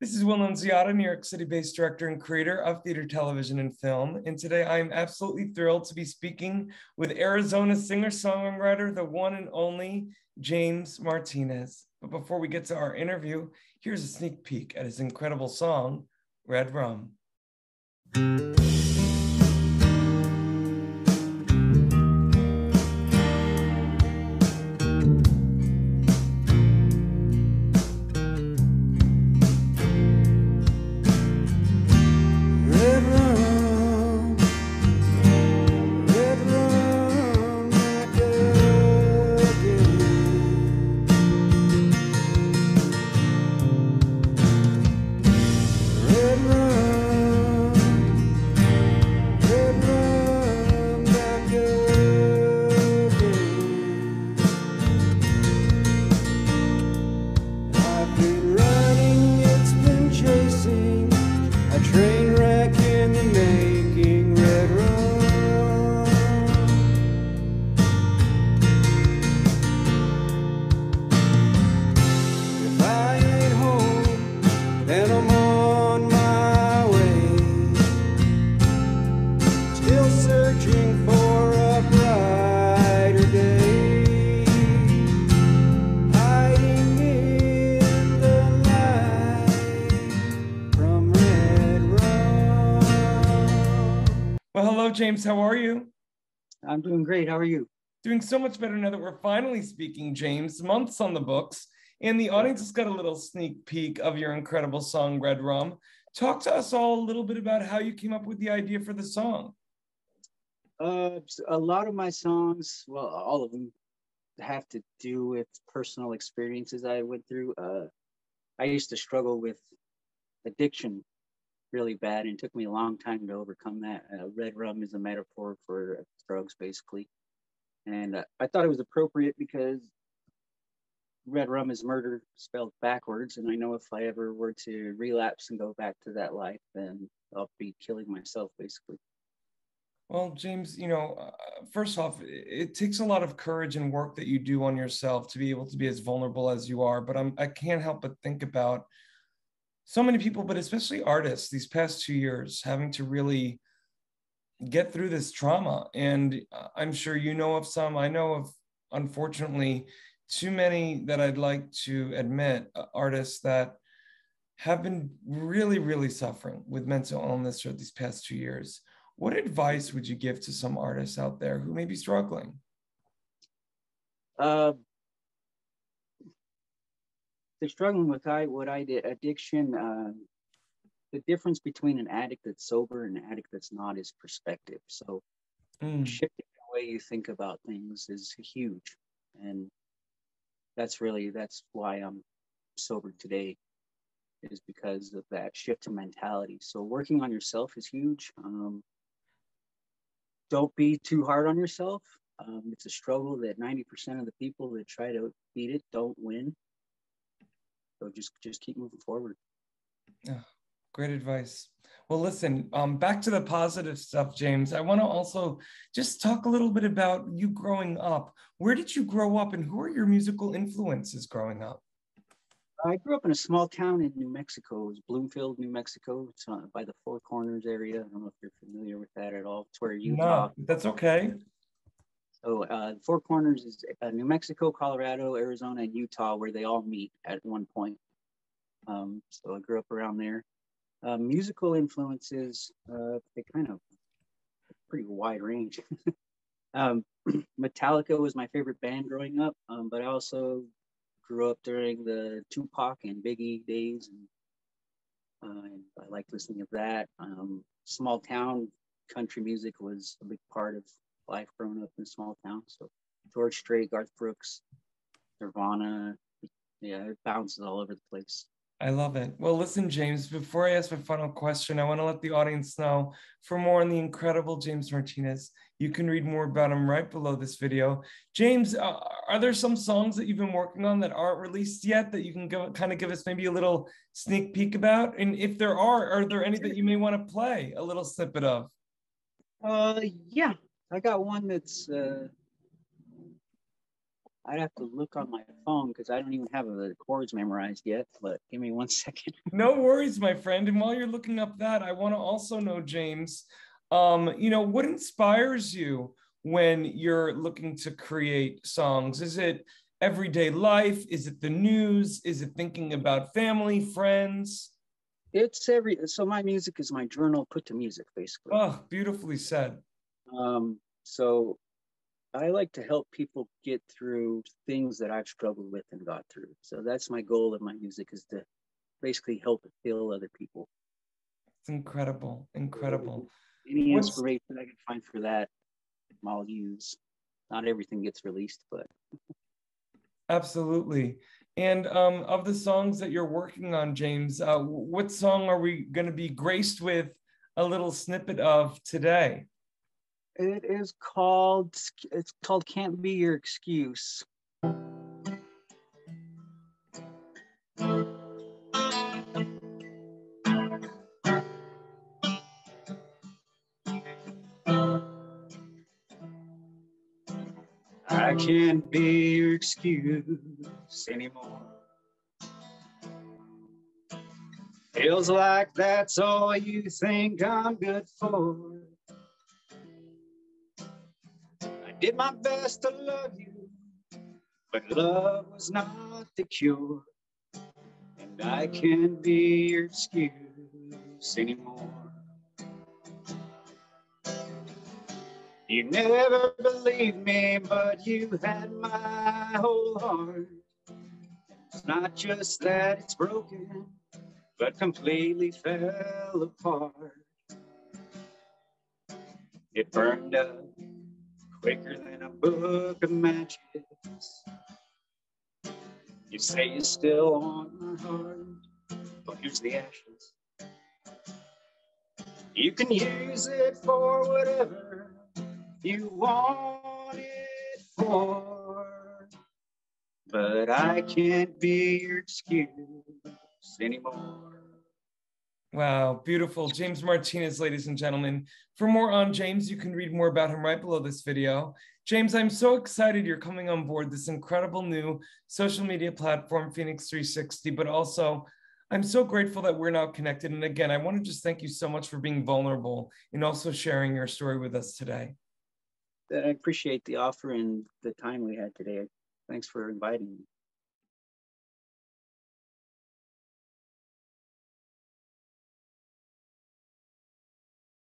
This is Will Nunziata, New York City based director and creator of theater, television, and film. And today I am absolutely thrilled to be speaking with Arizona singer songwriter, the one and only James Martinez. But before we get to our interview, here's a sneak peek at his incredible song, Red Rum. James. How are you? I'm doing great. How are you? Doing so much better now that we're finally speaking, James. Months on the books, and the audience has got a little sneak peek of your incredible song, Red Rum. Talk to us all a little bit about how you came up with the idea for the song. Uh, a lot of my songs, well, all of them, have to do with personal experiences I went through. Uh, I used to struggle with addiction really bad and it took me a long time to overcome that. Uh, red rum is a metaphor for drugs, basically. And uh, I thought it was appropriate because red rum is murder spelled backwards. And I know if I ever were to relapse and go back to that life, then I'll be killing myself, basically. Well, James, you know, uh, first off, it takes a lot of courage and work that you do on yourself to be able to be as vulnerable as you are. But I'm, I can't help but think about so many people, but especially artists, these past two years, having to really get through this trauma. And I'm sure you know of some. I know of, unfortunately, too many that I'd like to admit, uh, artists that have been really, really suffering with mental illness throughout these past two years. What advice would you give to some artists out there who may be struggling? Uh, they're struggling with I, what I did addiction. Uh, the difference between an addict that's sober and an addict that's not is perspective. So mm. shifting the way you think about things is huge, and that's really that's why I'm sober today, is because of that shift in mentality. So working on yourself is huge. Um, don't be too hard on yourself. Um, it's a struggle that 90% of the people that try to beat it don't win. So just just keep moving forward. Yeah, great advice. Well, listen, um, back to the positive stuff, James. I want to also just talk a little bit about you growing up. Where did you grow up, and who are your musical influences growing up? I grew up in a small town in New Mexico. It was Bloomfield, New Mexico. It's uh, by the Four Corners area. I don't know if you're familiar with that at all. It's where you. No, that's okay. So uh, Four Corners is uh, New Mexico, Colorado, Arizona, and Utah, where they all meet at one point. Um, so I grew up around there. Uh, musical influences, uh, they kind of pretty wide range. um, Metallica was my favorite band growing up, um, but I also grew up during the Tupac and Biggie days, and, uh, and I liked listening to that. Um, small town country music was a big part of life growing up in a small town. So George Strait, Garth Brooks, Nirvana, yeah, it bounces all over the place. I love it. Well, listen, James, before I ask my final question, I want to let the audience know for more on the incredible James Martinez, you can read more about him right below this video. James, uh, are there some songs that you've been working on that aren't released yet that you can go kind of give us maybe a little sneak peek about? And if there are, are there any that you may want to play a little snippet of? Uh, yeah, I got one that's uh, I'd have to look on my phone because I don't even have the chords memorized yet. But give me one second. no worries, my friend. And while you're looking up that, I want to also know, James, um, you know, what inspires you when you're looking to create songs? Is it everyday life? Is it the news? Is it thinking about family, friends? It's every so my music is my journal put to music, basically. Oh, beautifully said. Um, so I like to help people get through things that I've struggled with and got through. So that's my goal of my music is to basically help heal other people. It's incredible, incredible. Any inspiration What's... I can find for that, I'll use. Not everything gets released, but absolutely. And um, of the songs that you're working on, James, uh, what song are we going to be graced with a little snippet of today? It is called it's called Can't Be Your Excuse. I can't be your excuse anymore. Feels like that's all you think I'm good for. Did my best to love you, but love was not the cure. And I can't be your excuse anymore. You never believed me, but you had my whole heart. It's not just that it's broken, but completely fell apart. It burned up quicker than a book of matches. You say you still want my heart, but here's the ashes. You can use it for whatever you want it for, but I can't be your excuse anymore. Wow, beautiful. James Martinez, ladies and gentlemen. For more on James, you can read more about him right below this video. James, I'm so excited you're coming on board this incredible new social media platform, FENIX 360, but also I'm so grateful that we're now connected. And again, I want to just thank you so much for being vulnerable and also sharing your story with us today. I appreciate the offer and the time we had today. Thanks for inviting me.